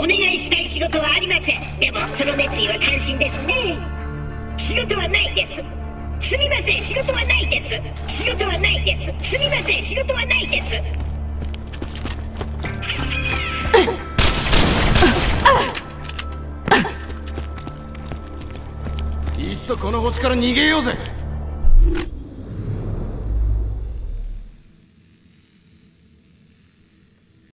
お願いしたい仕事はありません。でもその熱意は関心ですね。仕事はないです。すみません。仕事はないです。仕事はないです。すみません。仕事はないです。いっそこの星から逃げようぜ。